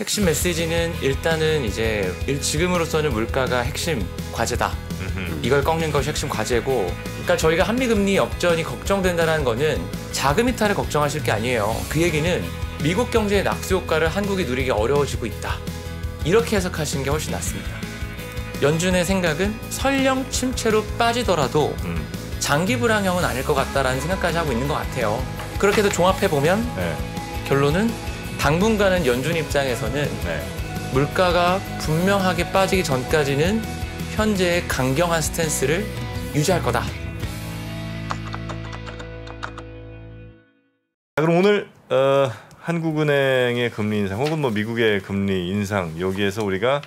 핵심 메시지는 일단은 이제 일- 지금으로서는 물가가 핵심 과제다. 이걸 꺾는 것이 핵심 과제고, 그러니까 저희가 한미 금리 역전이 걱정된다는 거는 자금 이탈을 걱정하실 게 아니에요. 그 얘기는 미국 경제의 낙수 효과를 한국이 누리기 어려워지고 있다. 이렇게 해석하시는 게 훨씬 낫습니다. 연준의 생각은 설령 침체로 빠지더라도 음. 장기 불황형은 아닐 것 같다라는 생각까지 하고 있는 것 같아요. 그렇게 해서 종합해 보면 네. 결론은 당분간은 연준 입장에서는 네. 물가가 분명하게 빠지기 전까지는 현재의 강경한 스탠스를 유지할 거다. 자, 그럼 오늘 어, 한국은행의 금리 인상 혹은 뭐 미국의 금리 인상 여기에서 우리가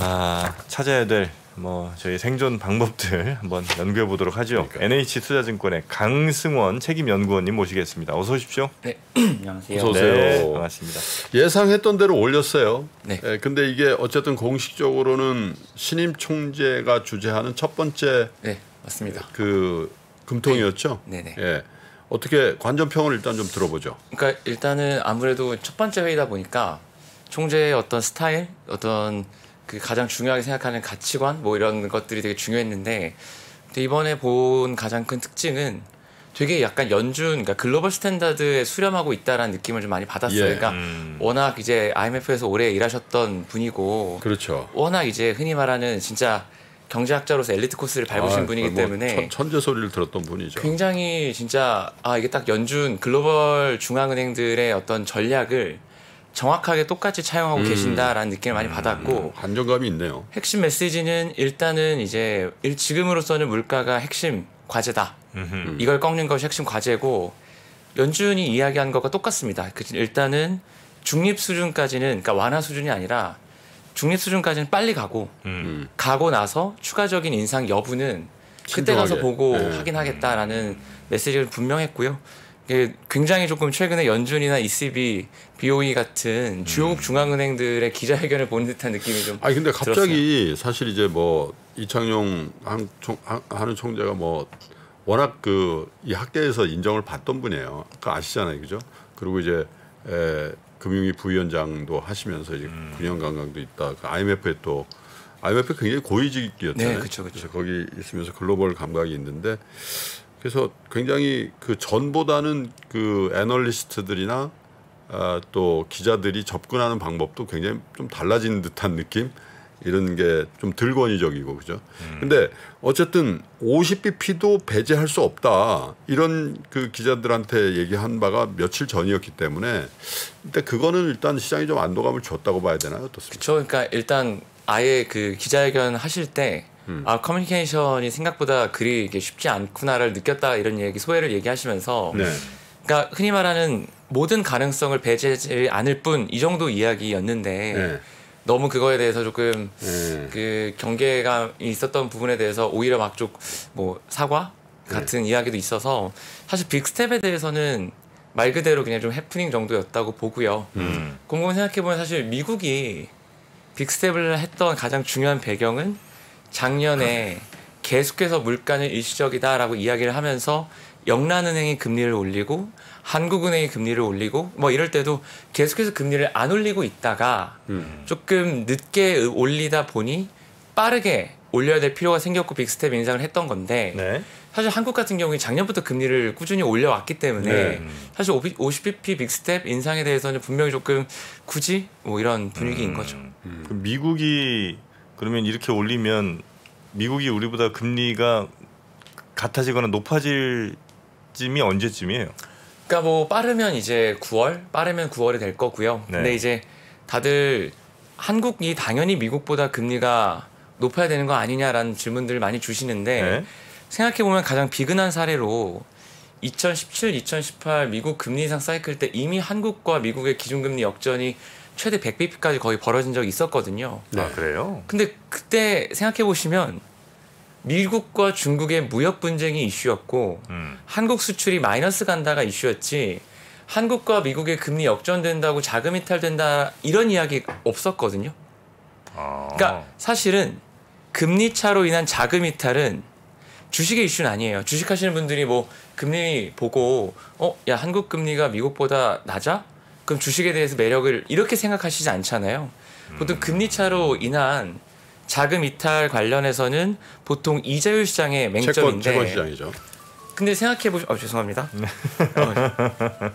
아, 찾아야 될 뭐 저희 생존 방법들 한번 연구해 보도록 하죠. NH 투자증권의 강승원 책임 연구원님 모시겠습니다. 어서 오십시오. 네, 안녕하세요. 어서 오세요. 네, 반갑습니다. 예상했던 대로 올렸어요. 네. 예, 근데 이게 어쨌든 공식적으로는 신임 총재가 주재하는 첫 번째 네, 맞습니다. 그 금통이었죠. 네 네. 예. 어떻게 관전평을 일단 좀 들어보죠. 그러니까 일단은 아무래도 첫 번째 회의다 보니까 총재의 어떤 스타일, 어떤 그 가장 중요하게 생각하는 가치관 뭐 이런 것들이 되게 중요했는데 근데 이번에 본 가장 큰 특징은 되게 약간 연준, 그러니까 global standard에 수렴하고 있다라는 느낌을 좀 많이 받았어요. 예. 그러니까 음. 워낙 이제 IMF에서 오래 일하셨던 분이고 그렇죠. 워낙 이제 흔히 말하는 진짜 경제학자로서 엘리트 코스를 밟으신 아, 분이기 뭐 때문에 천, 천재 소리를 들었던 분이죠. 굉장히 진짜 아 이게 딱 연준 글로벌 중앙은행들의 어떤 전략을 정확하게 똑같이 차용하고 음. 계신다라는 느낌을 많이 받았고 안정감이 있네요. 핵심 메시지는 일단은 이제 일- 지금으로서는 물가가 핵심 과제다. 음흠. 이걸 꺾는 것이 핵심 과제고 연준이 이야기한 것과 똑같습니다. 그 일단은 중립 수준까지는 그러니까 완화 수준이 아니라 중립 수준까지는 빨리 가고 음. 가고 나서 추가적인 인상 여부는 그때 신중하게. 가서 보고 네. 확인하겠다라는 메시지를 분명했고요. 굉장히 조금 최근에 연준이나 ECB, BOE 같은 주요국 중앙은행들의 기자회견을 본 듯한 느낌이 좀 아니 근데 갑자기 사실 이제 뭐 이창용 한 총, 한- 하는 총재가 뭐 워낙 그 이 학계에서 인정을 받던 분이에요. 그 아시잖아요, 그죠? 그리고 이제 에, 금융위 부위원장도 하시면서 이제 군영 감각도 있다. 그 IMF에 또 IMF 굉장히 고위직이었잖아요. 네, 그쵸, 그쵸. 그래서 거기 있으면서 글로벌 감각이 있는데 그래서 굉장히 그 전보다는 그 애널리스트들이나 아, 또 기자들이 접근하는 방법도 굉장히 좀 달라진 듯한 느낌? 이런 게 좀 덜 권위적이고 그죠. 근데 어쨌든 50bp도 배제할 수 없다. 이런 그 기자들한테 얘기한 바가 며칠 전이었기 때문에 근데 그거는 일단 시장이 좀 안도감을 줬다고 봐야 되나요? 어떻습니까? 저 그러니까 일단 아예 그 기자회견 하실 때 음. 아, 커뮤니케이션이 생각보다 그리 이게 쉽지 않구나를 느꼈다 이런 얘기 소회를 얘기하시면서 네. 그러니까 흔히 말하는 모든 가능성을 배제하지 않을 뿐 이 정도 이야기였는데 네. 너무 그거에 대해서 조금 네. 그 경계가 있었던 부분에 대해서 오히려 막 좀 뭐 사과 같은 네. 이야기도 있어서 사실 빅스텝에 대해서는 말 그대로 그냥 좀 해프닝 정도였다고 보고요. 음. 곰곰이 생각해 보면 사실 미국이 빅스텝을 했던 가장 중요한 배경은 작년에 계속해서 물가는 일시적이다라고 이야기를 하면서 영란은행이 금리를 올리고 한국은행이 금리를 올리고 뭐 이럴 때도 계속해서 금리를 안 올리고 있다가 음. 조금 늦게 올리다 보니 빠르게 올려야 될 필요가 생겼고 빅스텝 인상을 했던 건데 네. 사실 한국 같은 경우에 작년부터 금리를 꾸준히 올려왔기 때문에 네. 사실 50bp 빅스텝 인상에 대해서는 분명히 조금 굳이 뭐 이런 분위기인 거죠. 음. 미국이 그러면 이렇게 올리면 미국이 우리보다 금리가 같아지거나 높아질 쯤이 언제쯤이에요? 그러니까 뭐 빠르면 이제 9월, 빠르면 9월이 될 거고요. 네. 근데 이제 다들 한국이 당연히 미국보다 금리가 높아야 되는 거 아니냐라는 질문들을 많이 주시는데 네. 생각해 보면 가장 비근한 사례로 2017, 2018 미국 금리 인상 사이클 때 이미 한국과 미국의 기준금리 역전이 최대 100bp까지 거의 벌어진 적이 있었거든요. 아 그래요? 근데 그때 생각해 보시면 미국과 중국의 무역 분쟁이 이슈였고 음. 한국 수출이 마이너스 간다가 이슈였지 한국과 미국의 금리 역전된다고 자금 이탈된다 이런 이야기 없었거든요. 아. 그러니까 사실은 금리 차로 인한 자금 이탈은 주식의 이슈는 아니에요. 주식 하시는 분들이 뭐 금리 보고 어 야 한국 금리가 미국보다 낮아? 그럼 주식에 대해서 매력을 이렇게 생각하시지 않잖아요. 보통 금리 차로 인한 자금 이탈 관련해서는 보통 이자율 시장의 채권 맹점인데 채권 시장이죠. 근데 생각해 보시 어 죄송합니다. 어.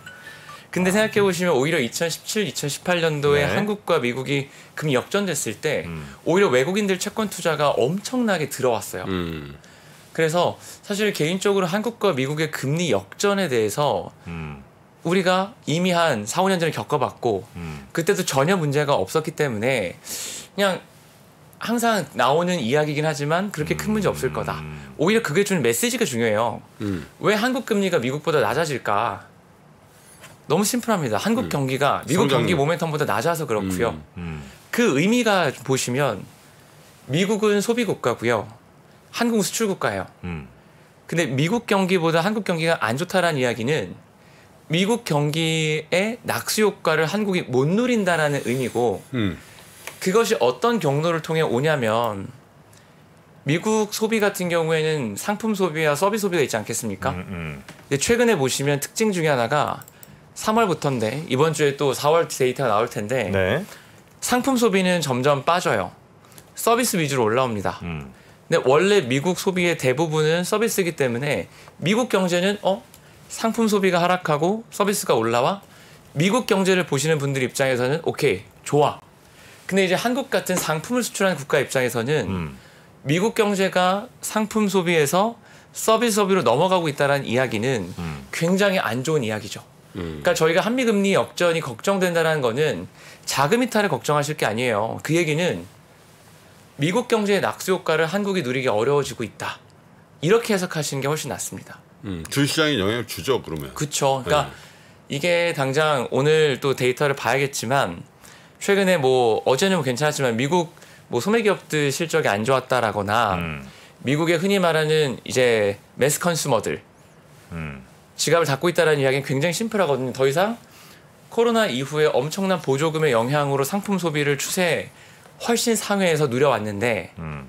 근데 생각해 보시면 오히려 2017, 2018년도에 네. 한국과 미국이 금리 역전됐을 때 음. 오히려 외국인들 채권 투자가 엄청나게 들어왔어요. 음. 그래서 사실 개인적으로 한국과 미국의 금리 역전에 대해서 음, 우리가 이미 한 4, 5년 전에 겪어봤고 음, 그때도 전혀 문제가 없었기 때문에 그냥 항상 나오는 이야기긴 하지만 그렇게 큰 문제 없을 거다. 음. 오히려 그게 주는 메시지가 중요해요. 음. 왜 한국 금리가 미국보다 낮아질까? 너무 심플합니다. 한국 음. 경기가 미국 성장률. 경기 모멘텀보다 낮아서 그렇고요. 음. 음. 그 의미가 보시면 미국은 소비 국가고요. 한국은 수출 국가예요. 음. 근데 미국 경기보다 한국 경기가 안 좋다라는 이야기는 미국 경기의 낙수 효과를 한국이 못 누린다라는 의미고 음. 그것이 어떤 경로를 통해 오냐면 미국 소비 같은 경우에는 상품 소비와 서비스 소비가 있지 않겠습니까? 음, 음. 근데 최근에 보시면 특징 중에 하나가 3월부터인데 이번 주에 또 4월 데이터가 나올 텐데 네. 상품 소비는 점점 빠져요. 서비스 위주로 올라옵니다. 음. 근데 원래 미국 소비의 대부분은 서비스이기 때문에 미국 경제는 어 상품 소비가 하락하고 서비스가 올라와 미국 경제를 보시는 분들 입장에서는 오케이 좋아. 근데 이제 한국 같은 상품을 수출하는 국가 입장에서는 음. 미국 경제가 상품 소비에서 서비스 소비로 넘어가고 있다는 이야기는 음. 굉장히 안 좋은 이야기죠. 음. 그러니까 저희가 한미 금리 역전이 걱정된다는 거는 자금 이탈을 걱정하실 게 아니에요. 그 얘기는 미국 경제의 낙수 효과를 한국이 누리기 어려워지고 있다. 이렇게 해석하시는 게 훨씬 낫습니다. 음. 주 시장에 영향을 주죠 그러면. 그렇죠. 그러니까 이게 당장 오늘 또 데이터를 봐야겠지만 최근에 뭐 어제는 뭐 괜찮았지만 미국 뭐 소매 기업들 실적이 안 좋았다라거나 음. 미국의 흔히 말하는 이제 매스 컨슈머들 음. 지갑을 닫고 있다라는 이야기는 굉장히 심플하거든요. 더 이상 코로나 이후에 엄청난 보조금의 영향으로 상품 소비를 추세 훨씬 상회에서 누려왔는데 음.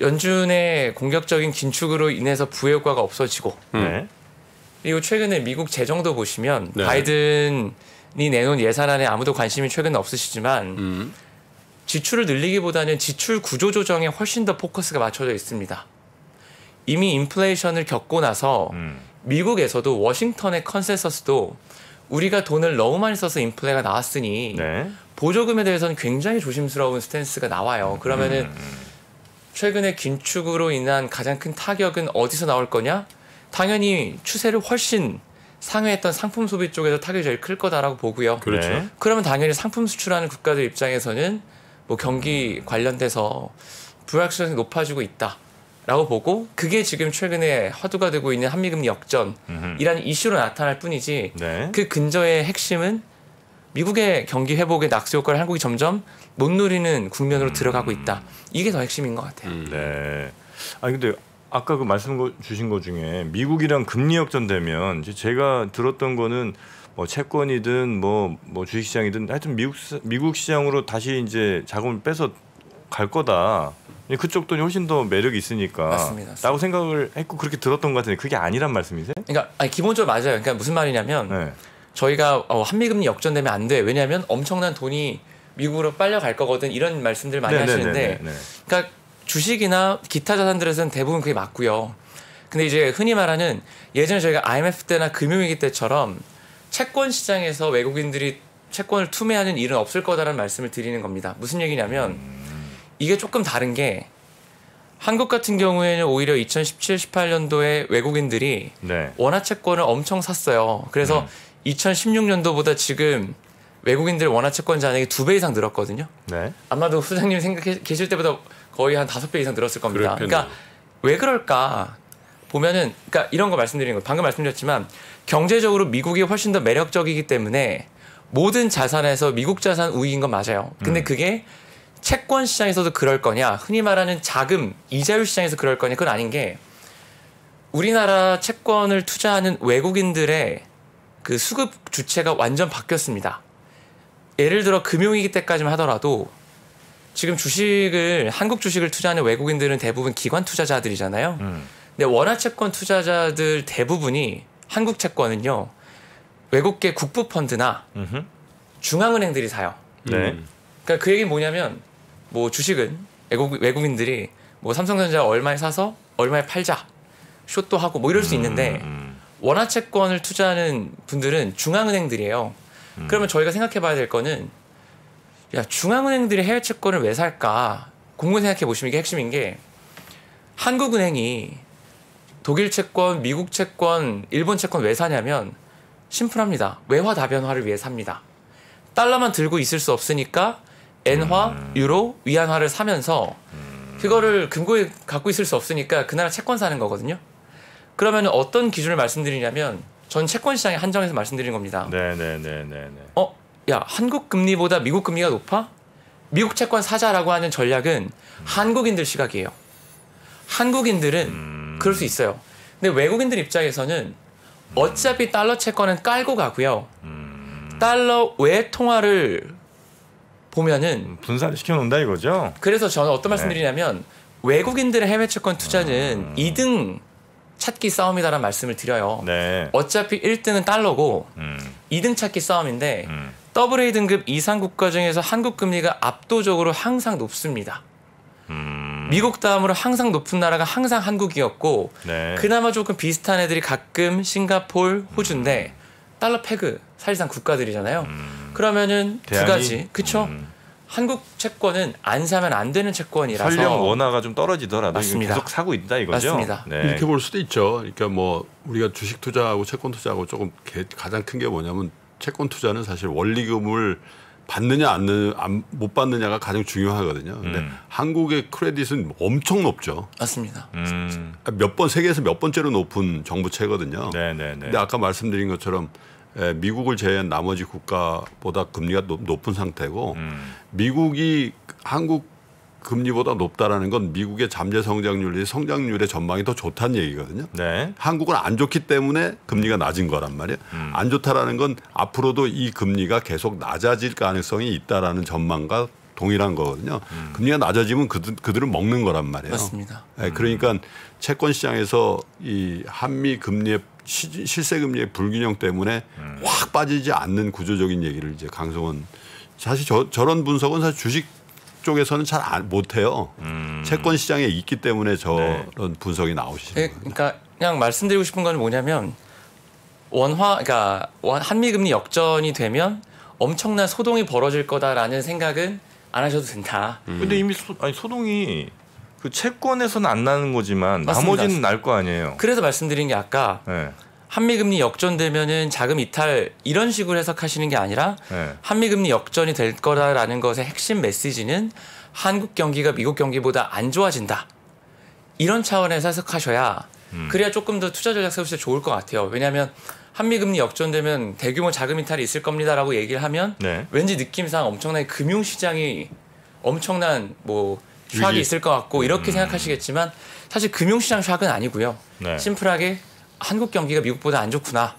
연준의 공격적인 긴축으로 인해서 부의 효과가 없어지고 네. 그리고 최근에 미국 재정도 보시면 네. 바이든이 내놓은 예산안에 아무도 관심이 최근에 없으시지만 음. 지출을 늘리기보다는 지출 구조 조정에 훨씬 더 포커스가 맞춰져 있습니다. 이미 인플레이션을 겪고 나서 음. 미국에서도 워싱턴의 컨센서스도 우리가 돈을 너무 많이 써서 인플레가 나왔으니 네. 보조금에 대해서는 굉장히 조심스러운 스탠스가 나와요. 그러면은 음. 최근에 긴축으로 인한 가장 큰 타격은 어디서 나올 거냐? 당연히 추세를 훨씬 상회했던 상품 소비 쪽에서 타격이 제일 클 거다라고 보고요. 그렇죠. 네. 그러면 당연히 상품 수출하는 국가들 입장에서는 뭐 경기 관련돼서 불확실성이 높아지고 있다라고 보고 그게 지금 최근에 화두가 되고 있는 한미금리 역전이라는 음흠. 이슈로 나타날 뿐이지 네. 그 근저의 핵심은 미국의 경기 회복의 낙수 효과를 한국이 점점 못 누리는 국면으로 들어가고 있다. 이게 더 핵심인 것 같아요. 음. 네. 아니 근데 아까 그 말씀 거- 주신 것 중에 미국이랑 금리 역전되면 제가 들었던 거는 뭐 채권이든 뭐 뭐 주식시장이든 하여튼 미국 시- 미국 시장으로 다시 이제 자금을 빼서 갈 거다. 그쪽 돈이 훨씬 더 매력이 있으니까. 맞습니다. 라고 생각을 했고 그렇게 들었던 것 같은데 그게 아니란 말씀이세요? 그러니까 아니, 기본적으로 맞아요. 그러니까 무슨 말이냐면 네. 저희가 어, 한미금리 역전되면 안 돼. 왜냐하면 엄청난 돈이 미국으로 빨려 갈 거거든. 이런 말씀들 많이 네, 네, 하시는데 네, 네, 네. 그러니까 주식이나 기타 자산들에서는 대부분 그게 맞고요. 근데 이제 흔히 말하는 예전에 저희가 IMF 때나 금융위기 때처럼 채권 시장에서 외국인들이 채권을 투매하는 일은 없을 거다라는 말씀을 드리는 겁니다. 무슨 얘기냐면 이게 조금 다른 게 한국 같은 경우에는 오히려 2017, 18년도에 외국인들이 네. 원화 채권을 엄청 샀어요. 그래서 음. 2016년도보다 지금 외국인들 원화 채권 잔액이 두 배 이상 늘었거든요. 네. 아마도 소장님 생각해 계실 때보다 거의 한 다섯 배 이상 늘었을 겁니다. 그러니까 왜 그럴까 보면은 그러니까 이런 거 말씀드리는 거 방금 말씀드렸지만 경제적으로 미국이 훨씬 더 매력적이기 때문에 모든 자산에서 미국 자산 우위인 건 맞아요. 근데 음. 그게 채권 시장에서도 그럴 거냐, 흔히 말하는 자금 이자율 시장에서 그럴 거냐, 그건 아닌 게 우리나라 채권을 투자하는 외국인들의 그 수급 주체가 완전 바뀌었습니다. 예를 들어 금융위기 때까지만 하더라도 지금 주식을 한국 주식을 투자하는 외국인들은 대부분 기관 투자자들이잖아요. 음. 근데 원화 채권 투자자들 대부분이 한국 채권은요. 외국계 국부 펀드나 음흠. 중앙은행들이 사요. 네. 음. 그러니까 그 얘기는 뭐냐면 뭐 주식은 외국 외국인들이 뭐 삼성전자 얼마에 사서 얼마에 팔자 숏도 하고 뭐 이럴 수 있는데 음. 원화 채권을 투자하는 분들은 중앙은행들이에요. 그러면 저희가 생각해 봐야 될 거는 야 중앙은행들이 해외 채권을 왜 살까? 공부 생각해 보시면 이게 핵심인 게 한국은행이 독일 채권, 미국 채권, 일본 채권 왜 사냐면 심플합니다. 외화 다변화를 위해 삽니다. 달러만 들고 있을 수 없으니까 엔화, 유로, 위안화를 사면서 그거를 금고에 갖고 있을 수 없으니까 그 나라 채권 사는 거거든요. 그러면 어떤 기준을 말씀드리냐면 전 채권 시장에 한정해서 말씀드리는 겁니다. 네, 네, 네, 네, 네. 어, 야 한국 금리보다 미국 금리가 높아? 미국 채권 사자라고 하는 전략은 한국인들 시각이에요. 한국인들은 그럴 수 있어요. 근데 외국인들 입장에서는 어차피 달러 채권은 깔고 가고요. 달러 외 통화를 보면은 분산을 시켜 놓는다 이거죠? 그래서 저는 어떤 말씀드리냐면 외국인들의 해외 채권 투자는 2등 찾기 싸움이다라는 말씀을 드려요. 네. 어차피 1등은 달러고 음. 2등 찾기 싸움인데 음. AA 등급 이상 국가 중에서 한국 금리가 압도적으로 항상 높습니다. 음. 미국 다음으로 항상 높은 나라가 항상 한국이었고 네. 그나마 조금 비슷한 애들이 가끔 싱가폴, 호주인데 달러 패그 사실상 국가들이잖아요. 그러면은 두 음. 대안이? 가지 그쵸? 음. 한국 채권은 안 사면 안 되는 채권이라서 설령 원화가 좀 떨어지더라도. 계속 사고 있다 이거죠? 맞습니다. 네. 이렇게 볼 수도 있죠. 그러니까 뭐 우리가 주식 투자하고 채권 투자하고 조금 개- 가장 큰 게 뭐냐면 채권 투자는 사실 원리금을 받느냐 안, 안, 못 받느냐가 가장 중요하거든요. 근데 음. 한국의 크레딧은 엄청 높죠. 맞습니다. 음. 몇번 세계에서 몇 번째로 높은 정부채거든요. 네, 네, 네. 근데 아까 말씀드린 것처럼 에, 미국을 제외한 나머지 국가보다 금리가 높, 높은 상태고 음. 미국이 한국 금리보다 높다라는 건 미국의 잠재 성장률이 성장률의 전망이 더 좋다는 얘기거든요. 네. 한국은 안 좋기 때문에 금리가 낮은 거란 말이에요. 음. 안 좋다라는 건 앞으로도 이 금리가 계속 낮아질 가능성이 있다라는 전망과 동일한 거거든요. 음. 금리가 낮아지면 그들, 그들은 먹는 거란 말이에요. 맞습니다. 예, 그러니까 채권 시장에서 이 한미 금리의 시- 실세 금리의 불균형 때문에 음. 확 빠지지 않는 구조적인 얘기를 이제 강성원 사실 저, 저런 분석은 사실 주식 쪽에서는 잘 못 해요. 채권 시장에 있기 때문에 저런 음. 네. 분석이 나오시는 그- 거예요. 그러니까 그냥 말씀드리고 싶은 건 뭐냐면 원화 그러니까 원- 한미 금리 역전이 되면 엄청난 소동이 벌어질 거다라는 생각은 안 하셔도 된다. 근데 이미 소, 아니 소동이 그 채권에서는 안 나는 거지만 맞습니다. 나머지는 날 거 아니에요. 그래서 말씀드린 게 아까 네. 한미 금리 역전되면은 자금 이탈 이런 식으로 해석하시는 게 아니라 네. 한미 금리 역전이 될 거라라는 것의 핵심 메시지는 한국 경기가 미국 경기보다 안 좋아진다. 이런 차원에서 해석하셔야 음. 그래야 조금 더 투자 전략 세우실 때 좋을 것 같아요. 왜냐하면 한미 금리 역전되면 대규모 자금 이탈이 있을 겁니다라고 얘기를 하면 네. 왠지 느낌상 엄청나게 금융 시장이 엄청난 뭐 샥이. 있을 것 같고 이렇게 생각하시겠지만 사실 금융 시장 샥은 아니고요. 네. 심플하게 한국 경기가 미국보다 안 좋구나.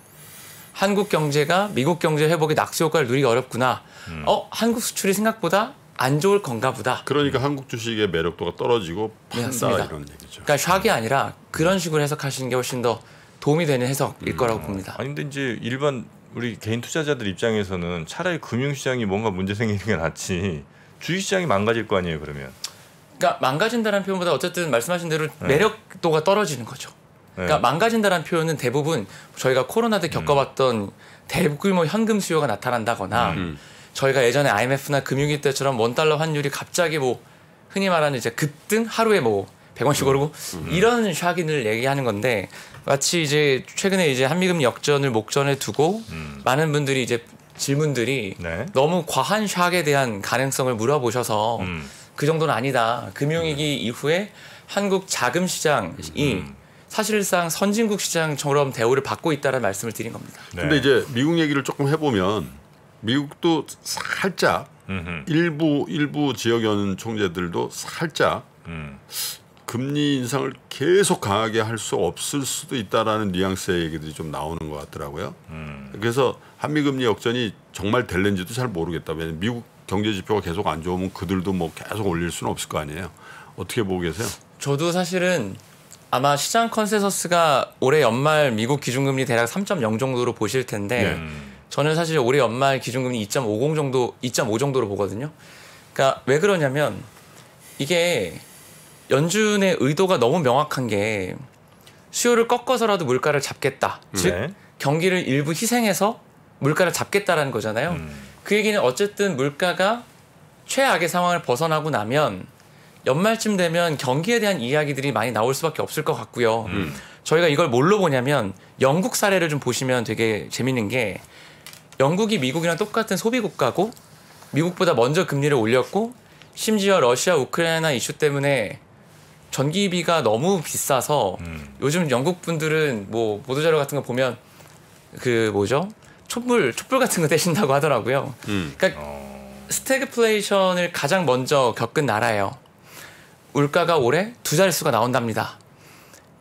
한국 경제가 미국 경제 회복의 낙수 효과를 누리기 어렵구나. 음. 어, 한국 수출이 생각보다 안 좋을 건가 보다. 그러니까 한국 주식의 매력도가 떨어지고 네, 판다 맞습니다. 이런 얘기죠. 그러니까 샥이 아니라 그런 식으로 해석하시는 게 훨씬 더 도움이 되는 해석일 거라고 봅니다. 아니 근데 이제 일반 우리 개인 투자자들 입장에서는 차라리 금융시장이 뭔가 문제 생기는 게 낫지 주식시장이 망가질 거 아니에요 그러면. 그러니까 망가진다는 표현보다 어쨌든 말씀하신 대로 매력도가 떨어지는 거죠. 네. 그러니까 망가진다는 표현은 대부분 저희가 코로나 때 겪어봤던 대규모 현금 수요가 나타난다거나 음. 저희가 예전에 IMF나 금융위 때처럼 원 달러 환율이 갑자기 뭐 흔히 말하는 이제 급등 하루에 뭐 100원씩 오르고 이런 샥인을 얘기하는 건데 마치 이제 최근에 이제 한미금리 역전을 목전에 두고 많은 분들이 이제 질문들이 네. 너무 과한 샥에 대한 가능성을 물어보셔서 음. 그 정도는 아니다. 금융위기 이후에 한국 자금 시장이 음. 사실상 선진국 시장처럼 대우를 받고 있다는 말씀을 드린 겁니다. 네. 근데 이제 미국 얘기를 조금 해보면 미국도 살짝 음흠. 일부 일부 지역 연 총재들도 살짝 음. 금리 인상을 계속 강하게 할 수 없을 수도 있다라는 뉘앙스의 얘기들이 좀 나오는 것 같더라고요. 음. 그래서 한미 금리 역전이 정말 될는지도 잘 모르겠다. 왜냐면 미국 경제 지표가 계속 안 좋으면 그들도 뭐 계속 올릴 수는 없을 거 아니에요. 어떻게 보고 계세요? 저도 사실은 아마 시장 consensus가 올해 연말 미국 기준금리 대략 3.0 정도로 보실 텐데 네. 음. 저는 사실 올해 연말 기준금리 2.50 정도, 2.5 정도로 보거든요. 그러니까 왜 그러냐면 이게 연준의 의도가 너무 명확한 게 수요를 꺾어서라도 물가를 잡겠다. 즉 네. 경기를 일부 희생해서 물가를 잡겠다라는 거잖아요. 음. 그 얘기는 어쨌든 물가가 최악의 상황을 벗어나고 나면 연말쯤 되면 경기에 대한 이야기들이 많이 나올 수밖에 없을 것 같고요. 음. 저희가 이걸 뭘로 보냐면 영국 사례를 좀 보시면 되게 재밌는 게 영국이 미국이랑 똑같은 소비 국가고 미국보다 먼저 금리를 올렸고 심지어 러시아 우크라이나 이슈 때문에 전기비가 너무 비싸서 음. 요즘 영국 분들은 뭐 보도자료 같은 거 보면 그 뭐죠 촛불 촛불 같은 거 떼신다고 하더라고요. 음. 그러니까 어. 스태그플레이션을 가장 먼저 겪은 나라예요. 물가가 올해 두 자릿수가 나온답니다.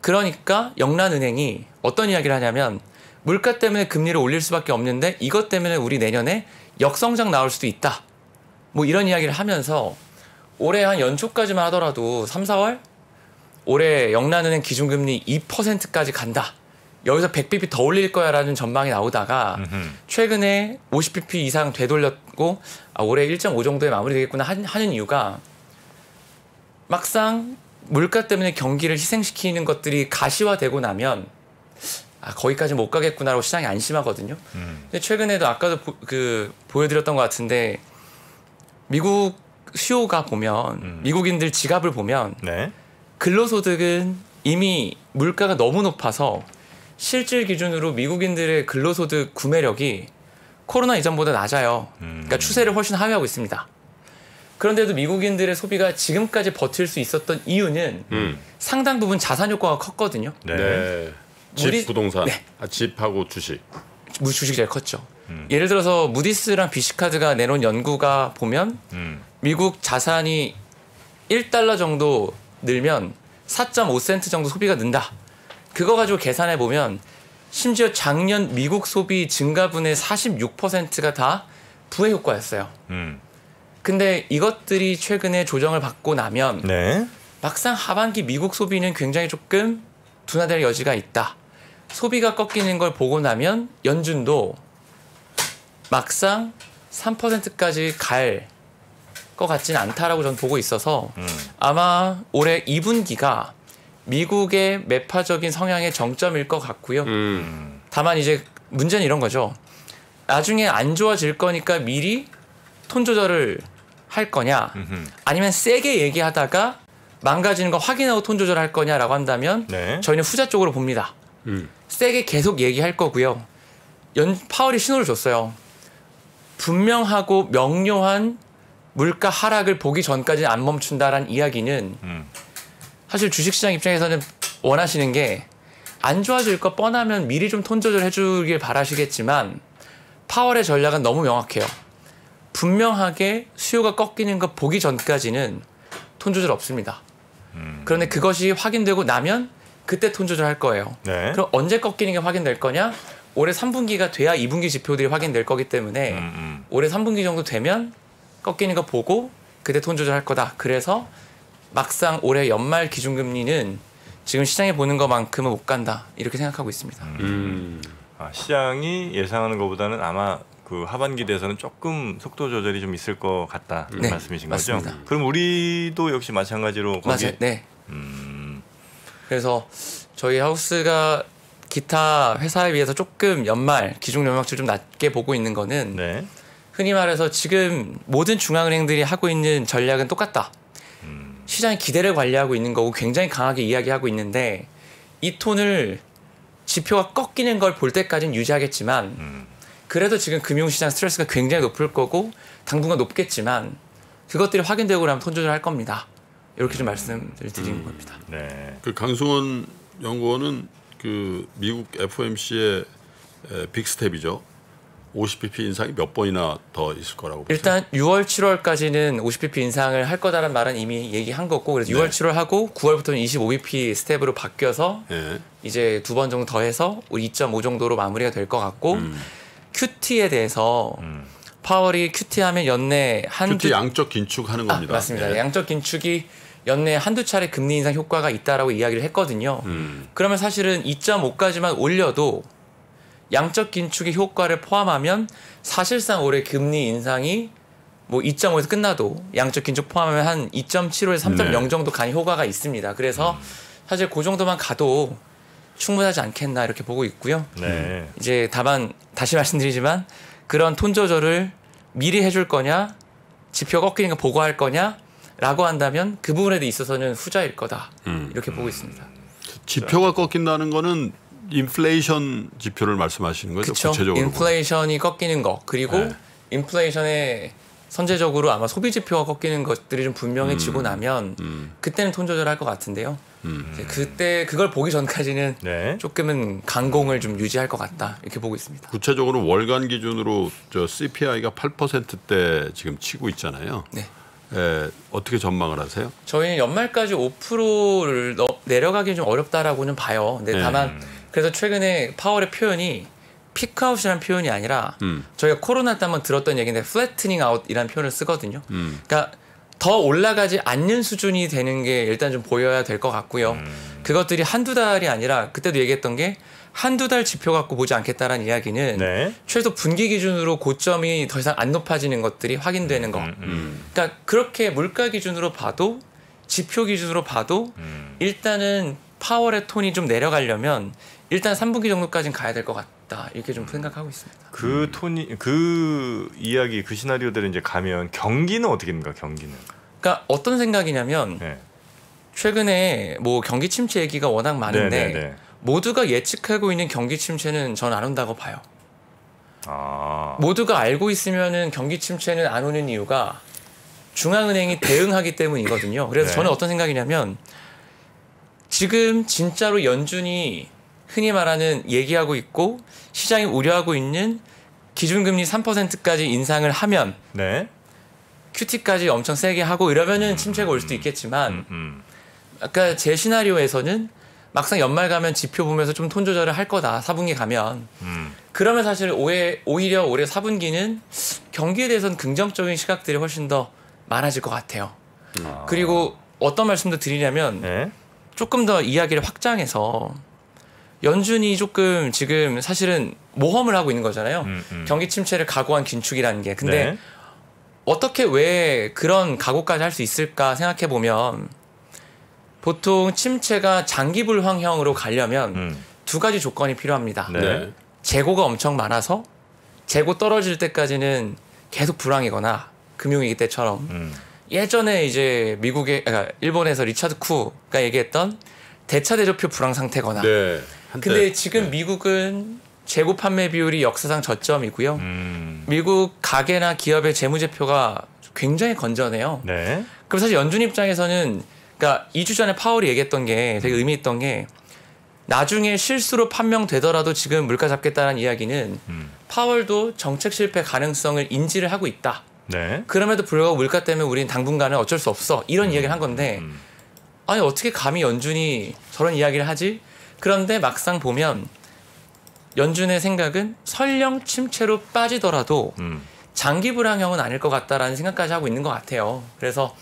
그러니까 영란은행이 어떤 이야기를 하냐면 물가 때문에 금리를 올릴 수밖에 없는데 이것 때문에 우리 내년에 역성장 나올 수도 있다. 뭐 이런 이야기를 하면서 올해 한 연초까지만 하더라도 3, 4월 올해 영란은행 기준금리 2%까지 간다. 여기서 100bp 더 올릴 거야라는 전망이 나오다가 음흠. 최근에 50bp 이상 되돌렸고 아, 올해 1.5 정도에 마무리되겠구나 하- 하는 이유가 막상 물가 때문에 경기를 희생시키는 것들이 가시화되고 나면 아, 거기까지 못 가겠구나라고 시장이 안심하거든요. 음. 근데 최근에도 아까도 보, 그 보여드렸던 것 같은데 미국 수요가 보면 음. 미국인들 지갑을 보면 네. 근로소득은 이미 물가가 너무 높아서 실질 기준으로 미국인들의 근로소득 구매력이 코로나 이전보다 낮아요. 음. 그러니까 추세를 훨씬 하회하고 있습니다. 그런데도 미국인들의 소비가 지금까지 버틸 수 있었던 이유는 음. 상당 부분 자산 효과가 컸거든요. 네. 네. 집 우리- 부동산, 네. 아, 집하고 주식. 무 주식이 제일 컸죠. 음. 예를 들어서 무디스랑 비시카드가 내놓은 연구가 보면 음. 미국 자산이 1달러 정도 늘면 4.5센트 정도 소비가 는다. 그거 가지고 계산해 보면 심지어 작년 미국 소비 증가분의 46%가 다 부의 효과였어요. 음. 근데 이것들이 최근에 조정을 받고 나면 네. 막상 하반기 미국 소비는 굉장히 조금 둔화될 여지가 있다. 소비가 꺾이는 걸 보고 나면 연준도 막상 3%까지 갈 것 같지는 않다라고 저는 보고 있어서 음. 아마 올해 2분기가 미국의 매파적인 성향의 정점일 것 같고요. 음. 다만 이제 문제는 이런 거죠. 나중에 안 좋아질 거니까 미리 톤 조절을 할 거냐, 음흠. 아니면 세게 얘기하다가 망가지는 거 확인하고 톤 조절할 거냐라고 한다면 네. 저희는 후자 쪽으로 봅니다. 음. 세게 계속 얘기할 거고요. 연 파월이 신호를 줬어요. 분명하고 명료한 물가 하락을 보기 전까지는 안 멈춘다라는 이야기는 음. 사실 주식시장 입장에서는 원하시는 게 안 좋아질 거 뻔하면 미리 좀 톤 조절 해 주길 바라시겠지만 파월의 전략은 너무 명확해요. 분명하게 수요가 꺾이는 거 보기 전까지는 톤 조절 없습니다. 음. 그런데 그것이 확인되고 나면 그때 톤 조절할 거예요. 네. 그럼 언제 꺾이는 게 확인될 거냐? 올해 3분기가 돼야 2분기 지표들이 확인될 거기 때문에 음, 음. 올해 3분기 정도 되면 꺾이는 거 보고 그때 톤 조절할 거다. 그래서 막상 올해 연말 기준금리는 지금 시장에 보는 것만큼은 못 간다. 이렇게 생각하고 있습니다. 음. 아, 시장이 예상하는 것보다는 아마 그 하반기 대해서는 조금 속도 조절이 좀 있을 것 같다 이 네, 말씀이신 맞습니다. 거죠? 그럼 우리도 역시 마찬가지로 거기 맞아요. 네. 음, 그래서 저희 하우스가 기타 회사에 비해서 조금 연말 기준 영역치를 좀 낮게 보고 있는 거는 네. 흔히 말해서 지금 모든 중앙은행들이 하고 있는 전략은 똑같다. 음, 시장의 기대를 관리하고 있는 거고 굉장히 강하게 이야기하고 있는데 이 톤을 지표가 꺾이는 걸 볼 때까지는 유지하겠지만 음. 그래도 지금 금융시장 스트레스가 굉장히 높을 거고 당분간 높겠지만 그것들이 확인되고 나면 톤 조절할 겁니다. 이렇게 좀 말씀을 드리는 겁니다. 네. 그 강승원 연구원은 그 미국 FOMC의 빅스텝이죠. 50bp 인상이 몇 번이나 더 있을 거라고 보세요. 일단 6월, 7월까지는 50bp 인상을 할 거다라는 말은 이미 얘기한 거고 그래서 6월, 네. 7월 하고 9월부터는 25bp 스텝으로 바뀌어서 예. 이제 두 번 정도 더 해서 2.5 정도로 마무리가 될 것 같고 음. QT에 대해서 음. 파월이 QT 하면 연내 한두 큐티 양적 긴축하는 아, 겁니다. 맞습니다. 예. 양적 긴축이 연내 한두 차례 금리 인상 효과가 있다라고 이야기를 했거든요. 음. 그러면 사실은 2.5까지만 올려도 양적 긴축의 효과를 포함하면 사실상 올해 금리 인상이 뭐 2.5에서 끝나도 양적 긴축 포함하면 한 2.75에서 3.0 네. 정도 가는 효과가 있습니다. 그래서 사실 그 정도만 가도 충분하지 않겠나 이렇게 보고 있고요. 네. 이제 다만 다시 말씀드리지만 그런 톤 조절을 미리 해줄 거냐 지표 꺾이는 거 보고할 거냐라고 한다면 그 부분에 있어서는 후자일 거다 음. 이렇게 보고 있습니다. 지표가 꺾인다는 거는 인플레이션 지표를 말씀하시는 거죠? 그렇죠. 구체적으로. 인플레이션이 꺾이는 거 그리고 네. 인플레이션에 선제적으로 아마 소비 지표가 꺾이는 것들이 좀 분명해지고 나면 음. 그때는 톤 조절할 것 같은데요. 음. 그때 그걸 보기 전까지는 네. 조금은 강공을 좀 유지할 것 같다 이렇게 보고 있습니다. 구체적으로 월간 기준으로 저 CPI가 8%대 지금 치고 있잖아요. 네. 에, 어떻게 전망을 하세요? 저희는 연말까지 5%를 내려가기 좀 어렵다라고는 봐요. 근데 네. 다만 그래서 최근에 파월의 표현이 peak out이라는 표현이 아니라 음. 저희가 코로나 때 한번 들었던 얘기인데 flattening out이라는 표현을 쓰거든요. 음. 그러니까 더 올라가지 않는 수준이 되는 게 일단 좀 보여야 될 것 같고요. 그것들이 한두 달이 아니라 그때도 얘기했던 게 한두 달 지표 갖고 보지 않겠다라는 이야기는 네. 최소 분기 기준으로 고점이 더 이상 안 높아지는 것들이 확인되는 거. 음. 그러니까 그렇게 물가 기준으로 봐도 지표 기준으로 봐도 음. 일단은 파월의 톤이 좀 내려가려면 일단 3분기 정도까지는 가야 될 것 같다 이렇게 좀 생각하고 있습니다. 그 톤이 그 이야기 그 시나리오대로 이제 가면 경기는 어떻게 됩니까? 경기는. 그러니까 어떤 생각이냐면 네. 최근에 뭐 경기 침체 얘기가 워낙 많은데 네, 네, 네. 모두가 예측하고 있는 경기 침체는 전 안 온다고 봐요. 아. 모두가 알고 있으면은 경기 침체는 안 오는 이유가 중앙은행이 대응하기 때문이거든요. 그래서 네. 저는 어떤 생각이냐면 지금 진짜로 연준이 흔히 말하는 얘기하고 있고 시장이 우려하고 있는 기준금리 3%까지 인상을 하면 네. QT까지 엄청 세게 하고 이러면은 침체가 올 수도 있겠지만 음, 음. 아까 제 시나리오에서는 막상 연말 가면 지표 보면서 좀 톤 조절을 할 거다 4분기 가면 음. 그러면 사실 올해, 오히려 올해 4분기는 경기에 대해서는 긍정적인 시각들이 훨씬 더 많아질 것 같아요. 아. 그리고 어떤 말씀도 드리냐면 네. 조금 더 이야기를 확장해서 연준이 조금 지금 사실은 모험을 하고 있는 거잖아요. 음, 음. 경기 침체를 각오한 긴축이라는 게. 근데 네. 어떻게 왜 그런 각오까지 할 수 있을까 생각해 보면 보통 침체가 장기 불황형으로 가려면 음. 두 가지 조건이 필요합니다. 네. 재고가 엄청 많아서 재고 떨어질 때까지는 계속 불황이거나 금융위기 때처럼 음. 예전에 이제 미국의 그러니까 일본에서 리차드 쿠가 얘기했던 대차대조표 불황 상태거나 네. 한때 근데 지금 미국은 재고 판매 비율이 역사상 저점이고요. 음. 미국 가게나 기업의 재무제표가 굉장히 건전해요. 네. 그럼 사실 연준 입장에서는 그러니까 2주 전에 파월이 얘기했던 게 되게 의미 있던 게 나중에 실수로 판명되더라도 지금 물가 잡겠다는 이야기는 음. 파월도 정책 실패 가능성을 인지를 하고 있다. 네. 그럼에도 불구하고 물가 때문에 우리는 당분간은 어쩔 수 없어. 이런 이야기를 한 건데 음. 아니 어떻게 감히 연준이 저런 이야기를 하지? 그런데 막상 보면 연준의 생각은 설령 침체로 빠지더라도 음. 장기 불황형은 아닐 것 같다라는 생각까지 하고 있는 것 같아요. 그래서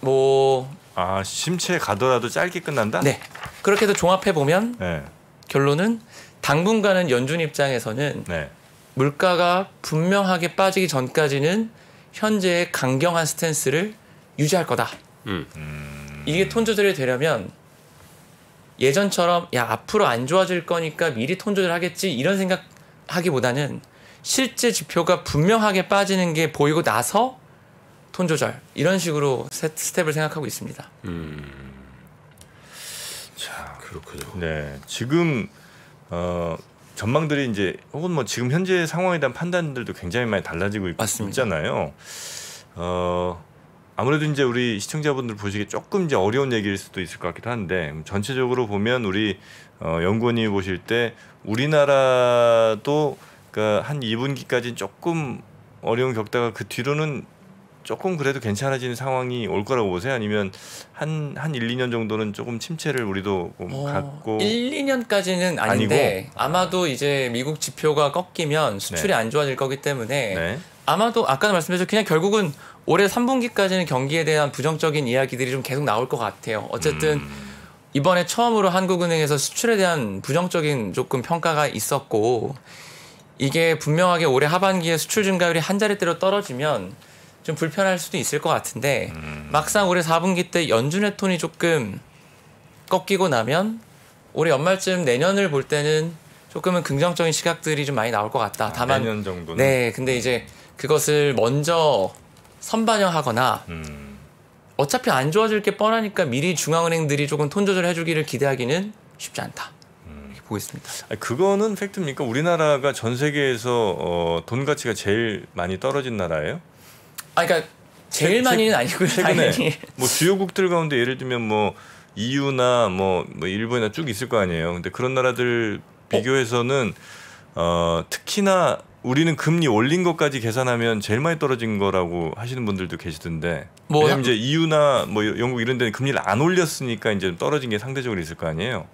뭐 아 심체 가더라도 짧게 끝난다. 네. 그렇게 해서 종합해 보면 네. 결론은 당분간은 연준 입장에서는 네. 물가가 분명하게 빠지기 전까지는 현재의 강경한 스탠스를 유지할 거다. 음. 이게 톤 조절이 되려면 예전처럼 야 앞으로 안 좋아질 거니까 미리 톤 조절하겠지 이런 생각하기보다는 실제 지표가 분명하게 빠지는 게 보이고 나서 톤 조절 이런 식으로 세- 스텝을 생각하고 있습니다. 자. 그렇군요. 네. 지금 어 전망들이 이제 혹은 뭐 지금 현재 상황에 대한 판단들도 굉장히 많이 달라지고 있, 맞습니다. 있잖아요. 어 아무래도 이제 우리 시청자분들 보시기 조금 이제 어려운 얘기일 수도 있을 것 같기도 한데 음, 전체적으로 보면 우리 어, 연구원이 보실 때 우리나라도 그러니까 한 2분기까지는 조금 어려운 겪다가 그 뒤로는 조금 그래도 괜찮아지는 상황이 올 거라고 보세요? 아니면 한 한 1, 2년 정도는 조금 침체를 우리도 좀 어, 갖고 1, 2년까지는 아닌데 아마도 이제 미국 지표가 꺾이면 수출이 안 좋아질 거기 때문에 네. 아마도 아까 말씀드렸죠 그냥 결국은 올해 3분기까지는 경기에 대한 부정적인 이야기들이 좀 계속 나올 것 같아요. 어쨌든 이번에 처음으로 한국은행에서 수출에 대한 부정적인 조금 평가가 있었고 이게 분명하게 올해 하반기에 수출 증가율이 한 자릿대로 떨어지면 좀 불편할 수도 있을 것 같은데 막상 올해 4분기 때 연준의 톤이 조금 꺾이고 나면 올해 연말쯤 내년을 볼 때는 조금은 긍정적인 시각들이 좀 많이 나올 것 같다. 다만 아, 내년 정도는. 네, 근데 이제 그것을 먼저 선반영하거나 음. 어차피 안 좋아질 게 뻔하니까 미리 중앙은행들이 조금 톤 조절해주기를 기대하기는 쉽지 않다. 있습니다. 아니, 그거는 팩트입니까? 우리나라가 전 세계에서 어, 돈 가치가 제일 많이 떨어진 나라예요? 아, 그러니까 제일 최- 많이는 아니고요. 최근에 당연히. 뭐 주요국들 가운데 예를 들면 뭐 EU나 뭐, 뭐 일본이나 쭉 있을 거 아니에요. 근데 그런 나라들 비교해서는 어, 특히나 우리는 금리 올린 것까지 계산하면 제일 많이 떨어진 거라고 하시는 분들도 계시던데. 뭐 왜냐면 이제 EU나 뭐 영국 이런 데는 금리를 안 올렸으니까 이제 떨어진 게 상대적으로 있을 거 아니에요.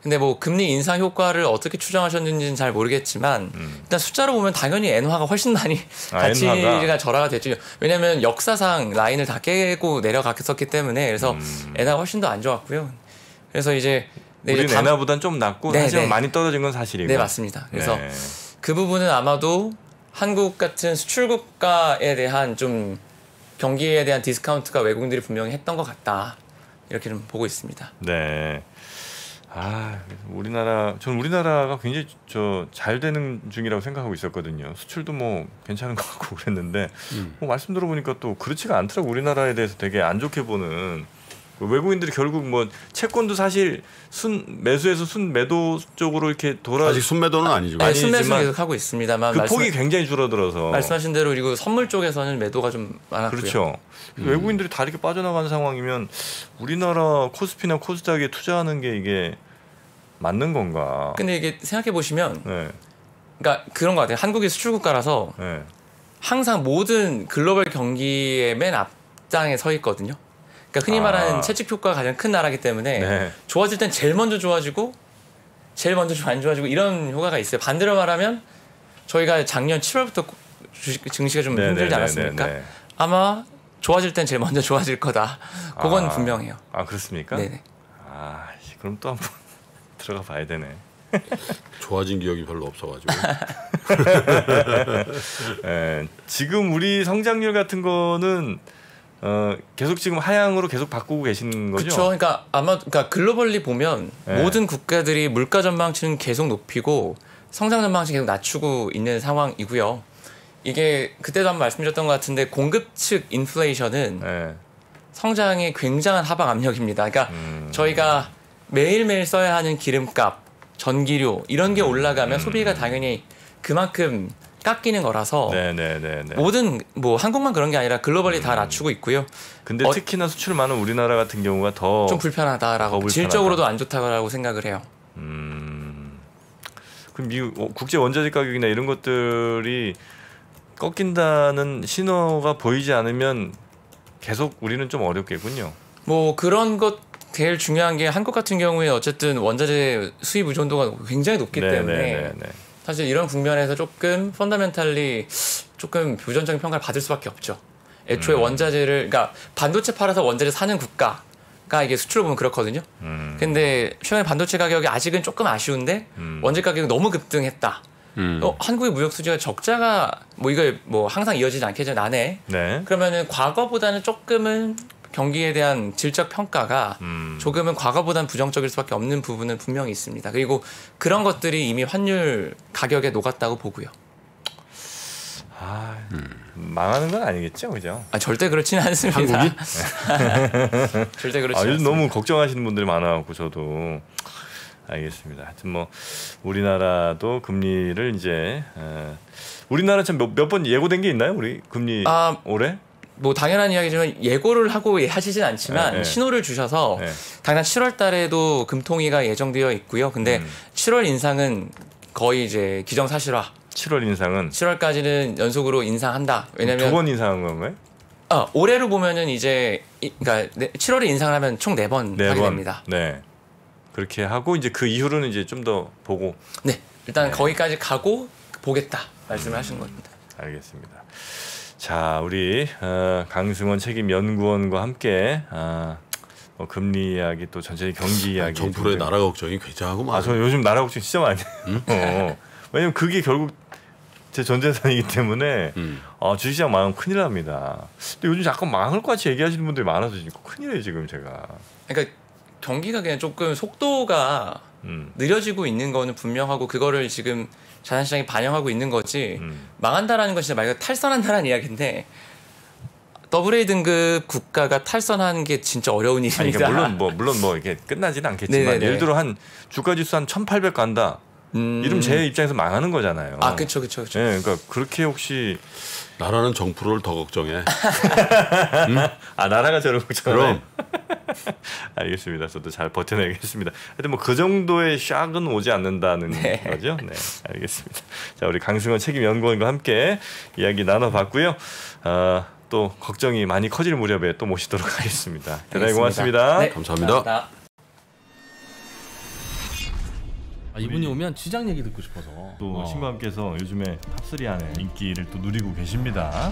근데 뭐 금리 인상 효과를 어떻게 추정하셨는지는 잘 모르겠지만 음. 일단 숫자로 보면 당연히 엔화가 훨씬 많이 아, 가치가 엔화가? 절하가 됐죠. 왜냐하면 역사상 라인을 다 깨고 내려갔었기 때문에 그래서 음. 엔화가 훨씬 더 안 좋았고요. 그래서 이제 네, 다음- 엔화보단 좀 낮고 네, 하지만 네. 많이 떨어진 건 사실이고. 네 맞습니다. 그래서 네. 그 부분은 아마도 한국 같은 수출 국가에 대한 좀 경기에 대한 디스카운트가 외국인들이 분명히 했던 것 같다 이렇게 좀 보고 있습니다. 네. 아, 우리나라 전 우리나라가 굉장히 저 잘 되는 중이라고 생각하고 있었거든요. 수출도 뭐 괜찮은 것 같고 그랬는데 음. 뭐 말씀 들어보니까 또 그렇지가 않더라고 우리나라에 대해서 되게 안 좋게 보는 그 외국인들이 결국 뭐 채권도 사실 순 매수에서 순 매도 쪽으로 이렇게 돌아 아직 순 매도는 아니죠. 네, 순매수 계속 하고 있습니다만 그 말씀, 폭이 굉장히 줄어들어서 말씀하신 대로 그리고 선물 쪽에서는 매도가 좀 많았고요. 그렇죠. 외국인들이 다 이렇게 빠져나가는 상황이면 우리나라 코스피나 코스닥에 투자하는 게 이게 맞는 건가? 근데 이게 생각해 보시면, 네, 그러니까 그런 것 같아요. 한국이 수출 국가라서 네. 항상 모든 글로벌 경기의 맨 앞장에 서 있거든요. 그러니까 흔히 아. 말하는 채찍 효과가 가장 큰 나라기 때문에 네. 좋아질 땐 제일 먼저 좋아지고 제일 먼저 좀 안 좋아지고 이런 효과가 있어요. 반대로 말하면 저희가 작년 7월부터 주식 증시가 좀 네, 힘들지 네, 않았습니까? 네, 네. 아마 좋아질 땐 제일 먼저 좋아질 거다. 그건 아, 분명해요. 아 그렇습니까? 네네. 아 씨, 그럼 또 한번 들어가 봐야 되네. 좋아진 기억이 별로 없어가지고. 예, 지금 우리 성장률 같은 거는 어, 계속 지금 하향으로 계속 바꾸고 계시는 거죠? 그렇죠. 그러니까 아마 그러니까 글로벌리 보면 네. 모든 국가들이 물가 전망치는 계속 높이고 성장 전망치 계속 낮추고 있는 상황이고요. 이게 그때도 한번 말씀드렸던 것 같은데 공급 측 인플레이션은 예. 성장에 굉장한 하방 압력입니다. 그러니까 음. 저희가 매일매일 써야 하는 기름값, 전기료 이런 게 올라가면 소비가 당연히 그만큼 깎이는 거라서 네네네네. 모든 뭐 한국만 그런 게 아니라 글로벌리 다 낮추고 있고요. 근데 어- 특히나 수출 많은 우리나라 같은 경우가 더 좀 불편하다라고 더. 질적으로도 안 좋다고 생각을 해요. 음. 그럼 미국 어, 국제 원자재 가격이나 이런 것들이 꺾인다는 신호가 보이지 않으면 계속 우리는 좀 어렵겠군요. 뭐 그런 것 제일 중요한 게 한국 같은 경우에 어쨌든 원자재 수입 의존도가 굉장히 높기 때문에 네네네. 사실 이런 국면에서 조금 펀더멘탈리 조금 부정적인 평가를 받을 수밖에 없죠. 애초에 음. 원자재를 그러니까 반도체 팔아서 원자재 사는 국가 가 이게 수출을 보면 그렇거든요. 음. 근데 최근에 반도체 가격이 아직은 조금 아쉬운데 음. 원재 가격이 너무 급등했다. 음. 어, 한국의 무역 수지가 적자가 뭐 이거 뭐 항상 이어지지 않겠죠 나네. 네. 그러면은 과거보다는 조금은 경기에 대한 질적 평가가 음. 조금은 과거보다는 부정적일 수밖에 없는 부분은 분명히 있습니다. 그리고 그런 것들이 이미 환율 가격에 녹았다고 보고요. 아, 망하는 건 아니겠죠, 그죠? 아, 절대 그렇지는 않습니다. 한국이? 절대 그렇지 아, 않습니다. 너무 걱정하시는 분들이 많아갖고 저도 알겠습니다. 하여튼 뭐 우리나라도 금리를 이제 어, 우리나라 참몇번 예고된 게 있나요? 우리 금리 아, 올해? 뭐 당연한 이야기지만 예고를 하고 하시진 않지만 네, 네. 신호를 주셔서 네. 당장 7월 달에도 금통위가 예정되어 있고요. 근데 음. 7월 인상은 거의 이제 기정사실화. 7월 인상은 7월까지는 연속으로 인상한다. 왜냐면 두 번 인상한 건가요? 아, 올해로 보면은 이제 이, 그러니까 7월에 인상을 하면 총 네번 네 하게 번. 됩니다. 네. 그렇게 하고 이제 그 이후로는 이제 좀 더 보고 네. 일단 네. 거기까지 가고 보겠다 말씀을 하신 겁니다. 알겠습니다. 자, 우리 어, 강승원 책임 연구원과 함께 아, 뭐 금리 이야기 또 전체적인 경기 이야기 정프로의. 나라 걱정이 굉장하고만. 아, 저 요즘 나라 걱정 진짜 많이 해요. 왜냐면 그게 결국 제 전재산이기 때문에 음. 아, 주식시장 망하면 큰일 납니다. 근데 요즘 자꾸 망할 것 같이 얘기하시는 분들이 많아서 지금 큰일이에요 지금 제가. 그러니까 경기가 그냥 조금 속도가 음. 느려지고 있는 거는 분명하고 그거를 지금 자산시장이 반영하고 있는 거지 음. 망한다라는 건 진짜 말 그대로 탈선한다는 이야기인데 더블A 등급 국가가 탈선하는 게 진짜 어려운 아니, 일입니다. 그러니까 물론 뭐 물론 뭐 이게 끝나지는 않겠지만 네네네. 예를 들어 한 주가 지수 한 1,800 간다. 음. 이러면 제 입장에서 망하는 거잖아요. 아 그렇죠 그렇죠 그렇죠. 예, 그러니까 그렇게 혹시 나라는 정프로를 더 걱정해. 아 나라가 저를 걱정해. 그럼. 알겠습니다. 저도 잘 버텨내겠습니다. 하여튼 뭐 그 정도의 샥은 오지 않는다는 네. 거죠. 네, 알겠습니다. 자, 우리 강승원 책임연구원과 함께 이야기 나눠봤고요. 아, 또 걱정이 많이 커질 무렵에 또 모시도록 하겠습니다. 대단히. 고맙습니다. 네, 감사합니다. 아, 이분이 오면 시장 얘기 듣고 싶어서. 또 어. 신부함께서 요즘에 top 3 안에 인기를 또 누리고 계십니다.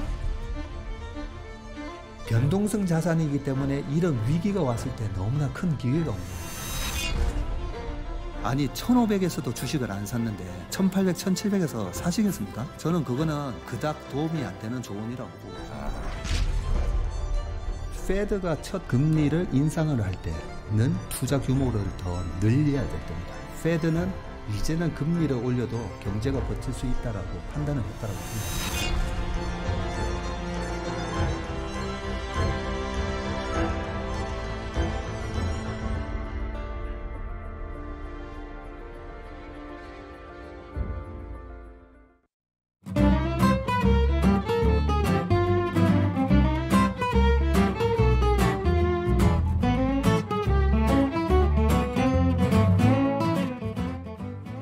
변동성 자산이기 때문에 이런 위기가 왔을 때 너무나 큰 기회가 옵니다. 아니 1500에서도 주식을 안 샀는데 1800, 1700에서 사시겠습니까? 저는 그거는 그닥 도움이 안 되는 조언이라고 봅니다. Fed가 첫 금리를 인상을 할 때는 투자 규모를 더 늘려야 될 때입니다. 페드는 이제는 금리를 올려도 경제가 버틸 수 있다라고 판단을 했다라고 봅니다.